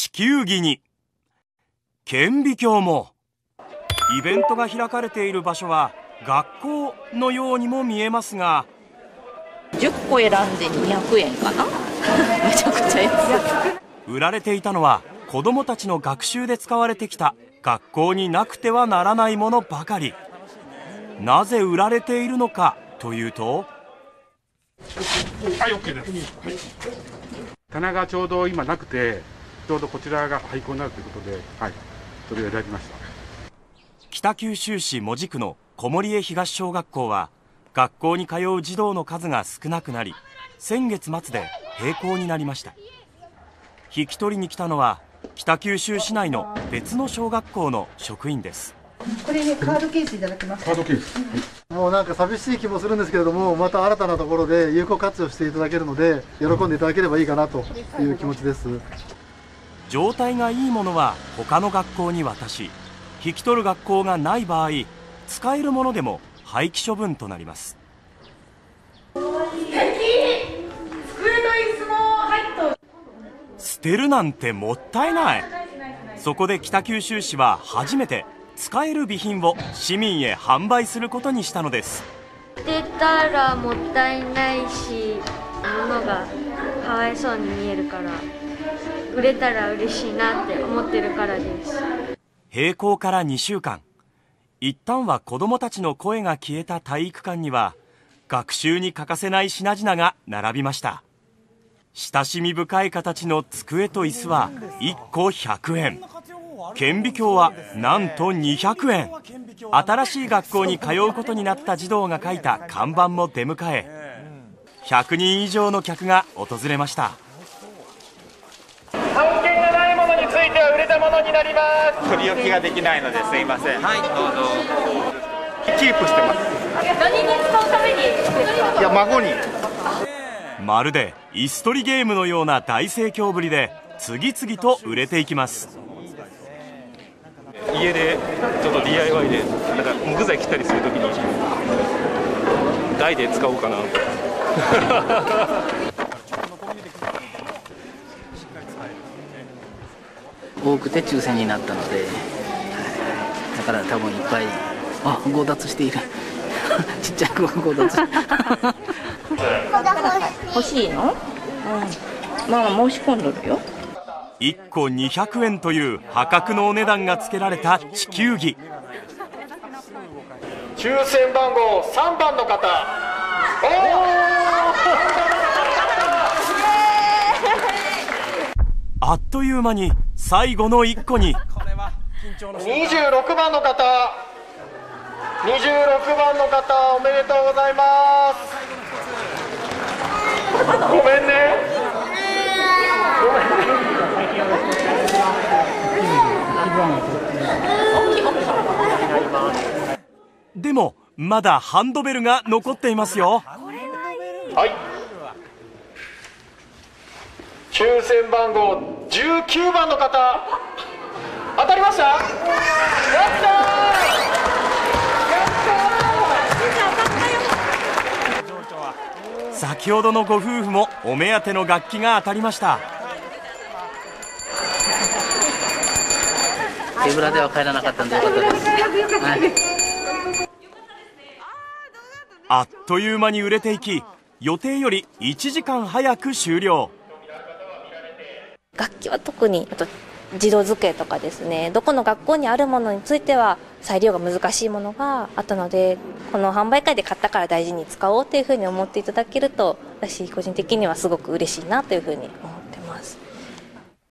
地球儀に。顕微鏡も。イベントが開かれている場所は学校のようにも見えますが。10個選んで200円かな。めちゃくちゃ安い。売られていたのは子どもたちの学習で使われてきた。学校になくてはならないものばかり。なぜ売られているのかというと。はい OK です、はい、棚がちょうど今なくてちょうどこちらが廃校になるということで、はい、それをいただきました。北九州市門司区の小森江東小学校は学校に通う児童の数が少なくなり先月末で閉校になりました。引き取りに来たのは北九州市内の別の小学校の職員です。これねカードケースいただきますカードケース、もうなんか寂しい気もするんですけれどもまた新たなところで有効活用していただけるので喜んでいただければいいかなという気持ちです状態がいいものは他の学校に渡し引き取る学校がない場合使えるものでも廃棄処分となります。捨てるなんてもったいない。そこで北九州市は初めて使える備品を市民へ販売することにしたのです。捨てたらもったいないし物がかわいそうに見えるから。売れたら嬉しいなって思ってるからです。閉校から2週間。一旦は子どもたちの声が消えた体育館には学習に欠かせない品々が並びました。親しみ深い形の机と椅子は1個100円。顕微鏡はなんと200円。新しい学校に通うことになった児童が書いた看板も出迎え100人以上の客が訪れましたいては売れたものになります。取り置きができないのですいません。はいどうぞ。キープしてます。何に使うために？いや孫に。まるで椅子取りゲームのような大盛況ぶりで次々と売れていきます。家でちょっと DIY でなんか木材切ったりするときに台で使おうかな多くて抽選になったので、はい、だから多分いっぱいあ強奪している。ちっちゃい子が強奪 欲しいの、うん、まあ申し込んどるよ。1個200円という破格のお値段がつけられた地球儀。抽選番号3番の方あっという間に最後の1個に。26番の方。26番の方おめでとうございます。ごめんね。でもまだハンドベルが残っていますよ。はい。抽選番号19番の方。当たりました？やった先ほどのご夫婦もお目当ての楽器が当たりました。手ぶらでは帰らなかったんでよかったです、はい、あっという間に売れていき予定より1時間早く終了楽器は特にあと児童机とかですね。どこの学校にあるものについては再利用が難しいものがあったのでこの販売会で買ったから大事に使おうというふうに思っていただけると私個人的にはすごく嬉しいなというふうに思います。